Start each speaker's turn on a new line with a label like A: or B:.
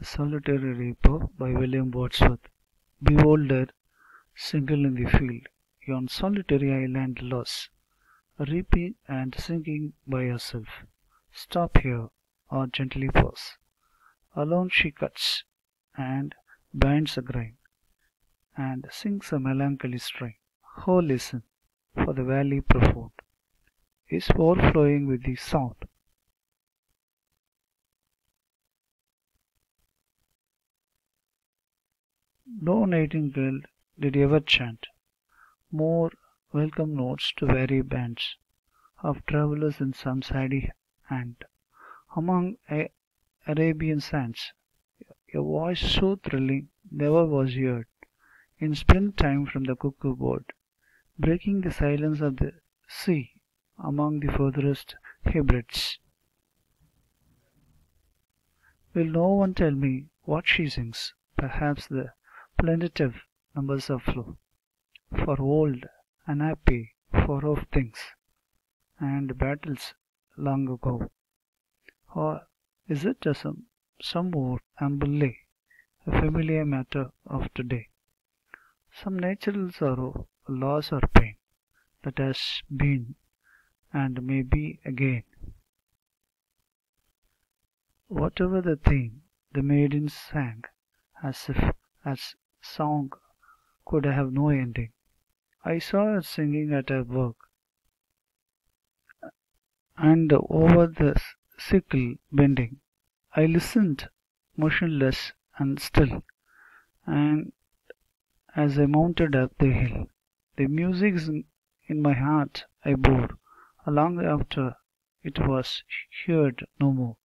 A: The Solitary Reaper by William Wordsworth. Behold her, single in the field, yon solitary Highland lost, reaping and singing by herself. Stop here, or gently pause. Alone she cuts, and binds a grain, and sings a melancholy strain. Oh, listen, for the valley profound is overflowing with the sound. No nightingale did ever chant more welcome notes to weary bands of travellers in some saddy haunt among Arabian sands. A voice so thrilling never was heard in springtime from the cuckoo bird, breaking the silence of the sea among the furthest Hebrides. Will no one tell me what she sings? Perhaps the plaintive numbers of flow, for old, unhappy, far off things, and battles long ago. Or is it a some, some more humble lay, a familiar matter of today? Some natural sorrow, loss or pain that has been and may be again. Whatever the theme, the maiden sang as if as song could have no ending. I saw her singing at her work, and over the sickle bending. I listened, motionless and still, and as I mounted up the hill, the music in my heart I bore, long after it was heard no more.